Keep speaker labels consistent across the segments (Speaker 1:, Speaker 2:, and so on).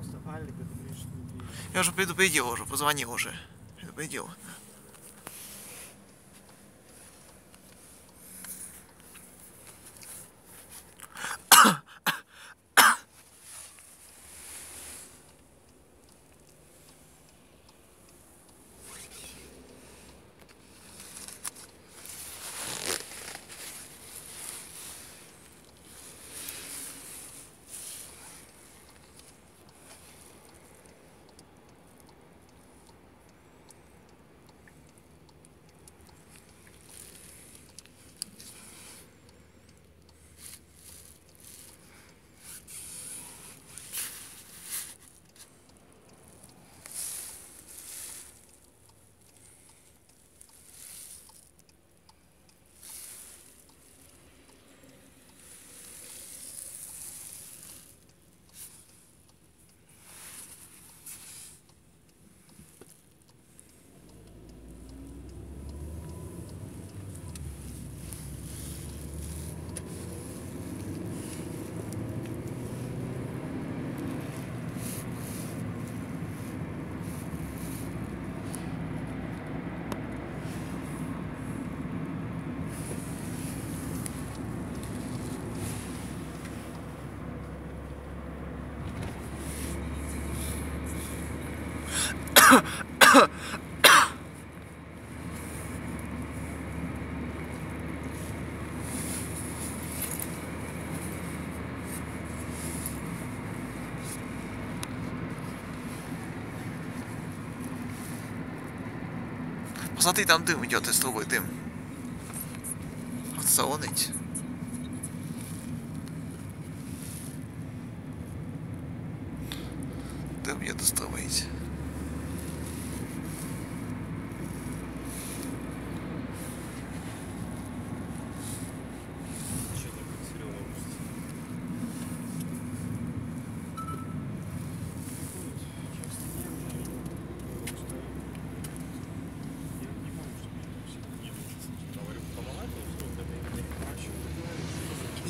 Speaker 1: пожалуйста, Алика, ты говоришь,
Speaker 2: Я уже предупредил уже, позвонил уже. Предупредил. Посмотри, там дым идет из трубы, дым. От салона идти. Дым идет из трубы.
Speaker 1: Что такое сериал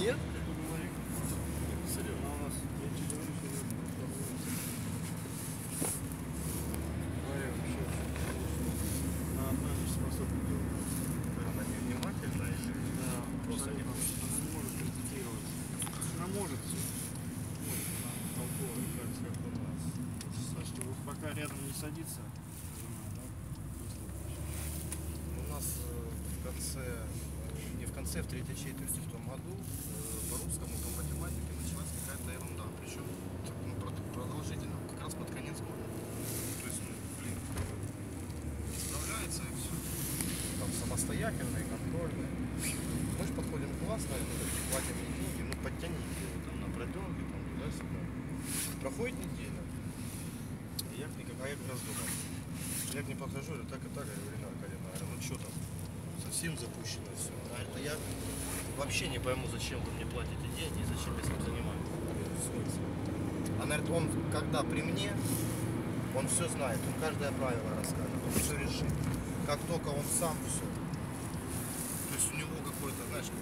Speaker 1: Нет? Серьезно? у нас, я тебе говорю, что я Говорю, вообще, на одной не способна делать.
Speaker 3: Она невнимательна или
Speaker 1: Да,
Speaker 3: просто не
Speaker 1: абсолютно.
Speaker 3: хочет?
Speaker 1: Она не может концентрироваться. Она может все. Может, она толковая, как, как у нас. Значит, вот пока рядом не садится,
Speaker 3: У нас э, в конце, э, не в конце, в третьей четверти в том году э, по русскому, по математике началась какая-то ерунда. Причем так, ну, прод- продолжительно, как раз под конец года. То есть, ну, блин, не справляется и все. Там самостоятельные, контрольные. Мы же подходим классно, платим деньги, ну подтяните там на продерге, там туда-сюда. Проходит неделя. А я как раз думал, я к ней подхожу, говорю, так и так, я говорю, Ирина ну что там, совсем запущено все. Говорит, «Да я вообще не пойму, зачем вы мне платите деньги и зачем я занимаюсь. Говорю, «В смысле?» Она говорит, он когда при мне, он все знает, он каждое правило расскажет, он все решит. Как только он сам все. То есть у него какой-то, знаешь,